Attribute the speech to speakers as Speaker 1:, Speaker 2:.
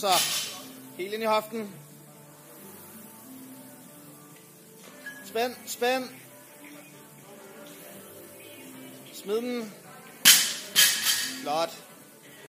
Speaker 1: Kom så. Helt ind i hoften. Spænd, spænd. Smid den. Flot.